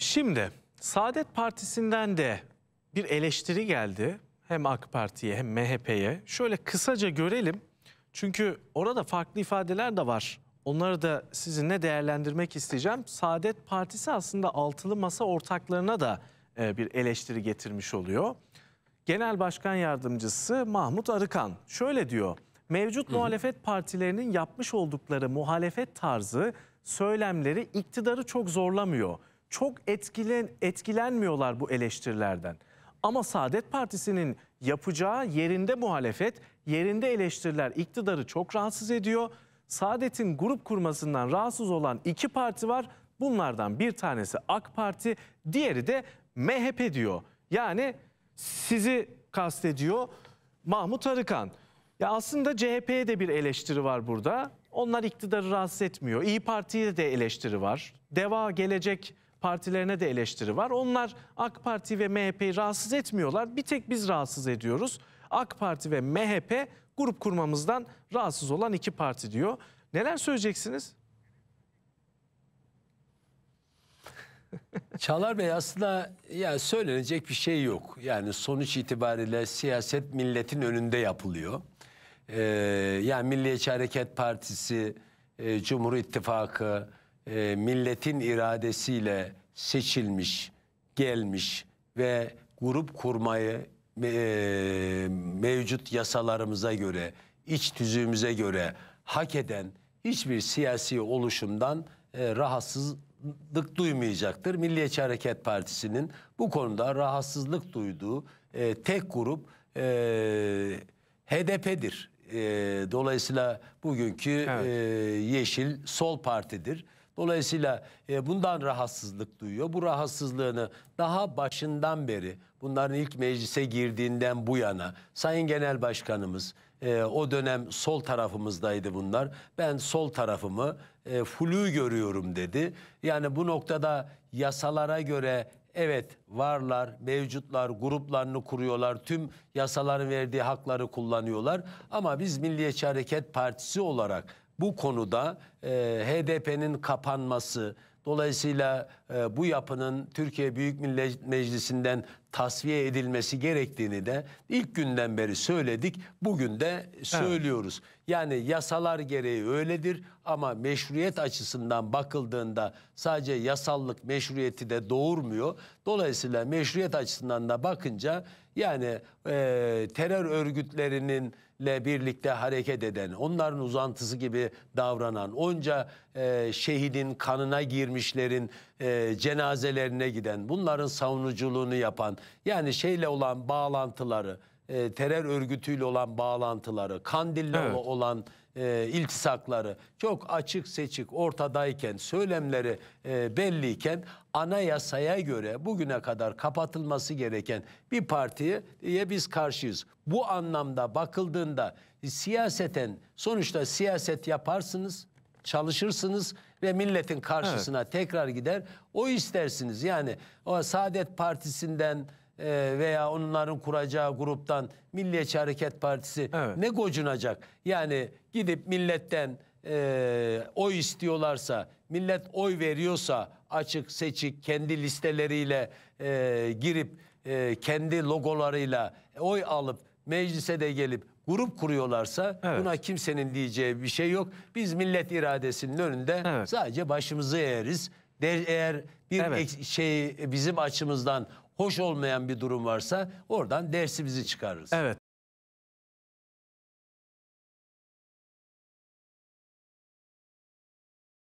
Şimdi Saadet Partisi'nden de bir eleştiri geldi. Hem AK Parti'ye hem MHP'ye. Şöyle kısaca görelim. Çünkü orada farklı ifadeler de var. Onları da sizinle değerlendirmek isteyeceğim. Saadet Partisi aslında altılı masa ortaklarına da e, bir eleştiri getirmiş oluyor. Genel Başkan Yardımcısı Mahmut Arıkan şöyle diyor. Mevcut muhalefet partilerinin yapmış oldukları muhalefet tarzı, söylemleri iktidarı çok zorlamıyor. Çok etkilen, etkilenmiyorlar bu eleştirilerden. Ama Saadet Partisi'nin yapacağı yerinde muhalefet, yerinde eleştiriler iktidarı çok rahatsız ediyor. Saadet'in grup kurmasından rahatsız olan iki parti var. Bunlardan bir tanesi AK Parti, diğeri de MHP diyor. Yani sizi kastediyor Mahmut Arıkan. Ya aslında CHP'ye de bir eleştiri var burada. Onlar iktidarı rahatsız etmiyor. İyi Parti'ye de eleştiri var. Deva Gelecek partilerine de eleştiri var. Onlar AK Parti ve MHP'yi rahatsız etmiyorlar. Bir tek biz rahatsız ediyoruz. AK Parti ve MHP grup kurmamızdan rahatsız olan iki parti diyor. Neler söyleyeceksiniz? Çağlar Bey aslında ya söylenecek bir şey yok. Yani sonuç itibariyle siyaset milletin önünde yapılıyor. Ee, yani Milliyetçi Hareket Partisi, e, Cumhur İttifakı e, milletin iradesiyle seçilmiş, gelmiş ve grup kurmayı e, mevcut yasalarımıza göre, iç tüzüğümüze göre hak eden hiçbir siyasi oluşumdan e, rahatsızlık duymayacaktır. Milliyetçi Hareket Partisi'nin bu konuda rahatsızlık duyduğu e, tek grup e, HDP'dir. E, dolayısıyla bugünkü Evet. e, Yeşil Sol Parti'dir. Dolayısıyla e, bundan rahatsızlık duyuyor. Bu rahatsızlığını daha başından beri bunların ilk meclise girdiğinden bu yana Sayın Genel Başkanımız e, o dönem sol tarafımızdaydı bunlar. Ben sol tarafımı e, flu görüyorum dedi. Yani bu noktada yasalara göre evet varlar, mevcutlar, gruplarını kuruyorlar. Tüm yasaların verdiği hakları kullanıyorlar. Ama biz Milliyetçi Hareket Partisi olarak bu konuda e, HDP'nin kapanması, dolayısıyla e, bu yapının Türkiye Büyük Millet Meclisi'nden tasfiye edilmesi gerektiğini de ilk günden beri söyledik. Bugün de söylüyoruz. Yani yasalar gereği öyledir ama meşruiyet açısından bakıldığında sadece yasallık meşruiyeti de doğurmuyor. Dolayısıyla meşruiyet açısından da bakınca yani e, terör örgütlerinin ile birlikte hareket eden, onların uzantısı gibi davranan, onca e, şehidin kanına girmişlerin e, cenazelerine giden, bunların savunuculuğunu yapan, yani şeyle olan bağlantıları, e, terör örgütüyle olan bağlantıları, Kandil'le Evet. olan e, iltisakları çok açık seçik ortadayken, söylemleri e, belliyken anayasaya göre bugüne kadar kapatılması gereken bir partiye diye biz karşıyız. Bu anlamda bakıldığında siyaseten sonuçta siyaset yaparsınız, çalışırsınız ve milletin karşısına tekrar gider. O istersiniz yani o Saadet Partisi'nden e, veya onların kuracağı gruptan Milliyetçi Hareket Partisi Evet. ne gocunacak? Yani gidip milletten e, oy istiyorlarsa, millet oy veriyorsa açık seçik kendi listeleriyle e, girip e, kendi logolarıyla oy alıp meclise de gelip grup kuruyorlarsa Evet. buna kimsenin diyeceği bir şey yok. Biz millet iradesinin önünde Evet. sadece başımızı eğeriz. De, eğer bir Evet. ek- şey bizim açımızdan hoş olmayan bir durum varsa oradan dersimizi çıkarırız. Evet